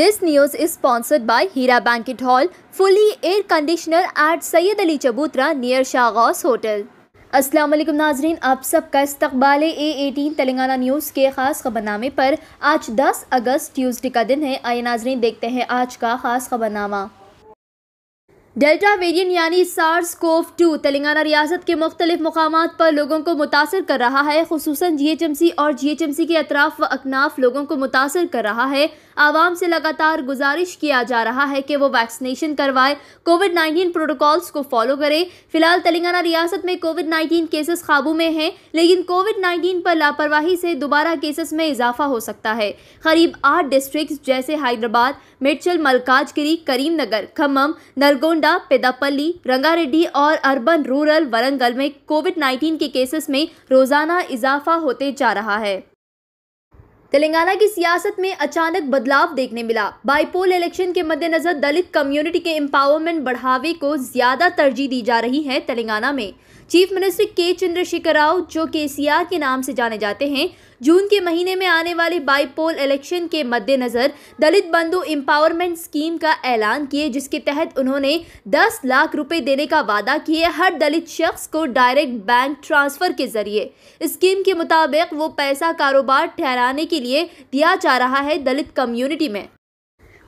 This news is sponsored by Hira Banquet Hall, fully air conditioner at Sayyid Ali Chabutra near Shagos Hotel. अस्सलाम वालेकुम नाजरीन आप सबका इस्तकबाल ए एटीन तेलंगाना न्यूज़ के ख़ास खबरनामे पर आज 10 अगस्त ट्यूसडे का दिन है। आइए नाजरीन देखते हैं आज का ख़ास खबरनामा। डेल्टा वेरिएंट यानी सार्स कोव टू तेलंगाना रियासत के मुख्तलिफ़ मकाम पर लोगों को मुतासर कर रहा है। खसूस जी एच एम सी और जी एच एम सी के अतराफ व अकनाफ लोगों को मुतासर कर रहा है। आवाम से लगातार गुजारिश किया जा रहा है कि वो वैक्सीनेशन करवाए। कोविड नाइन्टीन प्रोटोकॉल्स को फॉलो करें। फ़िलहाल तेलंगाना रियासत में कोविड नाइन्टीन केसेस काबू में हैं, लेकिन कोविड नाइन्टीन पर लापरवाही से दोबारा केसेस में इजाफा हो सकता है। करीब आठ डिस्ट्रिक्ट जैसे हैदराबाद, मिर्चल, मलकाजगिरी, करीमनगर, खम्मम, नरगोंडा पेदापल्ली रंगारेड्डी और अर्बन रूरल वरंगल में कोविड 19 के केसेस में रोज़ाना इजाफा होते जा रहा है। तेलंगाना की सियासत में अचानक बदलाव देखने मिला। बाईपोल इलेक्शन के मद्देनजर दलित कम्युनिटी के एम्पावरमेंट बढ़ावे को ज़्यादा तरजीह दी जा रही है तेलंगाना में। चीफ मिनिस्टर के चंद्रशेखर राव, जो केसीआर के नाम से जाने जाते हैं जून के महीने में आने वाले बाईपोल इलेक्शन के मद्देनजर दलित बंधु एम्पावरमेंट स्कीम का ऐलान किए, जिसके तहत उन्होंने 10 लाख रुपए देने का वादा किए हर दलित शख्स को डायरेक्ट बैंक ट्रांसफ़र के ज़रिए। स्कीम के मुताबिक वो पैसा कारोबार ठहराने के लिए दिया जा रहा है दलित कम्युनिटी में।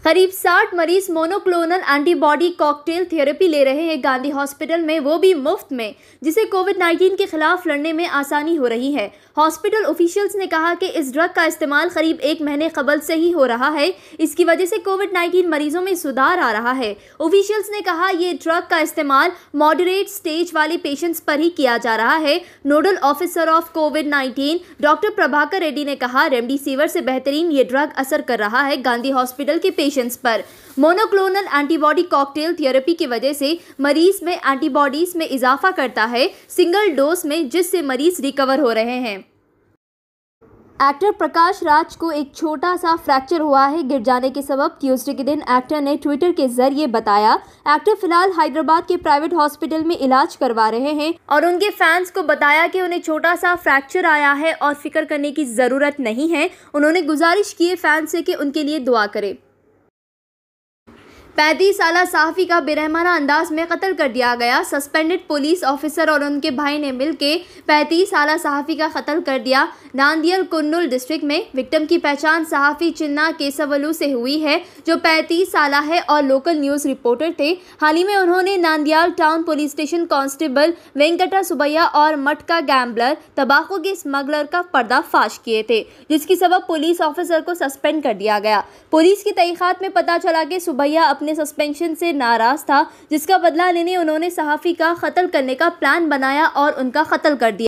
करीब 60 मरीज़ मोनोक्लोनल एंटीबॉडी कॉकटेल थेरेपी ले रहे हैं गांधी हॉस्पिटल में, वो भी मुफ़्त में, जिसे कोविड 19 के खिलाफ लड़ने में आसानी हो रही है। हॉस्पिटल ऑफिशियल्स ने कहा कि इस ड्रग का इस्तेमाल करीब एक महीने कबल से ही हो रहा है। इसकी वजह से कोविड 19 मरीजों में सुधार आ रहा है। ऑफिशियल्स ने कहा, ये ड्रग का इस्तेमाल मॉडरेट स्टेज वाले पेशेंट्स पर ही किया जा रहा है। Nodal officer of covid nineteen doctor Prabhakar Reddy ने कहा रेमडेसिविर से बेहतरीन ये ड्रग असर कर रहा है। गांधी हॉस्पिटल के पेशेंट्स पर। मोनोक्लोनल एंटीबॉडी कॉकटेल थेरेपी की वजह से मरीज़ में एंटीबॉडीज में इजाफा करता है सिंगल डोज में जिससे मरीज़ रिकवर हो रहे हैं। एक्टर प्रकाश राज को एक छोटा सा फ्रैक्चर हुआ है, गिर जाने के सबब ट्यूसडे के दिन एक्टर ने ट्विटर के ज़रिए बताया एक्टर फ़िलहाल हैदराबाद के प्राइवेट हॉस्पिटल में इलाज करवा रहे हैं और उनके फैंस को बताया कि उन्हें छोटा सा फ्रैक्चर आया है और फ़िक्र करने की ज़रूरत नहीं है। उन्होंने गुजारिश की है फैंस से कि उनके लिए दुआ करें। पैंतीस साल सहाफ़ी का बेरहमाना अंदाज में कत्ल कर दिया गया। सस्पेंडेड पुलिस ऑफिसर और उनके भाई ने मिलकर पैंतीस साल सहाफ़ी का कत्ल कर दिया। नांदियल कुन्नुल डिस्ट्रिक्ट में विक्टिम की पहचान सहाफ़ी चिन्ना केसवलू से हुई है, जो पैंतीस साल है और लोकल न्यूज़ रिपोर्टर थे। हाल ही में उन्होंने Nandyal town police station constable Venkata Subbaiah और मटका गैम्बलर तबाकू के स्मगलर का पर्दाफाश किए थे, जिसकी सबब पुलिस ऑफिसर को सस्पेंड कर दिया गया। पुलिस की तहकीकात में पता चला कि सुबैया अपने सस्पेंशन से नाराज़ था, जिसका बदला लेने उन्होंने सहाफ़ी का कत्ल करने का प्लान बनाया और उनका कत्ल कर दिया।